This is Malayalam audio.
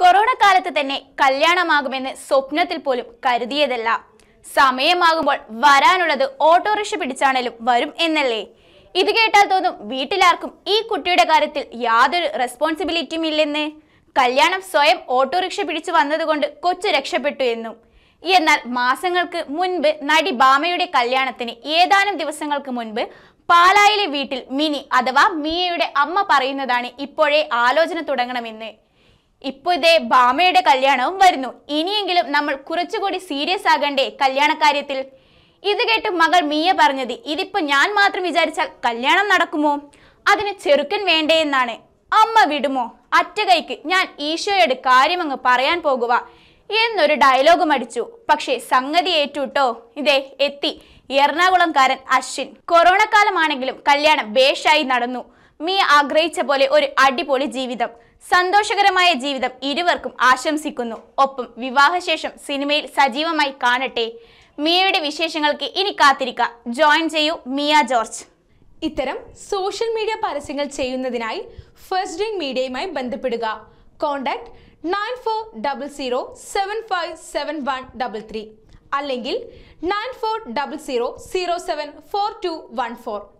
കൊറോണ കാലത്ത് തന്നെ കല്യാണമാകുമെന്ന് സ്വപ്നത്തിൽ പോലും കരുതിയതല്ല. സമയമാകുമ്പോൾ വരാനുള്ളത് ഓട്ടോറിക്ഷ പിടിച്ചാണേലും വരും എന്നല്ലേ? ഇത് കേട്ടാൽ തോന്നും വീട്ടിലാർക്കും ഈ കുട്ടിയുടെ കാര്യത്തിൽ യാതൊരു റെസ്പോൺസിബിലിറ്റിയും ഇല്ലെന്ന്. കല്യാണം സ്വയം ഓട്ടോറിക്ഷ പിടിച്ചു വന്നതുകൊണ്ട് കൊച്ചു രക്ഷപ്പെട്ടു എന്നും. എന്നാൽ മാസങ്ങൾക്ക് മുൻപ് നടി ബാമയുടെ കല്യാണത്തിന് ഏതാനും ദിവസങ്ങൾക്ക് മുൻപ് പാലായിലെ വീട്ടിൽ മിനി അഥവാ മിയയുടെ അമ്മ പറയുന്നതാണ് ഇപ്പോഴേ ആലോചന തുടങ്ങണമെന്ന്. ഇപ്പൊ ഇതേ ഭാമയുടെ കല്യാണവും വരുന്നു. ഇനിയെങ്കിലും നമ്മൾ കുറച്ചുകൂടി സീരിയസ് ആകണ്ടേ കല്യാണ കാര്യത്തിൽ ഇത് കേട്ട് മകൾ മിയ പറഞ്ഞത് ഇതിപ്പോ ഞാൻ മാത്രം വിചാരിച്ചാൽ കല്യാണം നടക്കുമോ? അതിന് ചെറുക്കൻ വേണ്ടേ എന്നാണ്. അമ്മ വിടുമോ? അറ്റ കൈക്ക് ഞാൻ ഈശോയോട് കാര്യമങ്ങ് പറയാൻ പോകുക എന്നൊരു ഡയലോഗും അടിച്ചു പക്ഷേ സംഗതി ഏറ്റുട്ടോ? ഇതേ എത്തി. എറണാകുളംകാരൻ അശ്വിൻ. കൊറോണ കാലമാണെങ്കിലും കല്യാണം ബേഷായി നടന്നു. മിയ ആഗ്രഹിച്ച പോലെ ഒരു അടിപൊളി ജീവിതം സന്തോഷകരമായ ജീവിതം ഇരുവർക്കും ആശംസിക്കുന്നു. ഒപ്പം വിവാഹശേഷം സിനിമയിൽ സജീവമായി കാണട്ടെ. മിയയുടെ വിശേഷങ്ങൾക്ക് ഇനി കാത്തിരിക്കാം. ജോയിൻ ചെയ്യൂ മിയ ജോർജ്. ഇത്തരം സോഷ്യൽ മീഡിയ പരസ്യങ്ങൾ ചെയ്യുന്നതിനായി ഫസ്റ്റ് ഡ്രിങ്ക് മീഡിയയുമായി ബന്ധപ്പെടുക. Contact nine four double zero seven five seven one double three അല്ലെങ്കിൽ nine four double zero zero seven four two one four.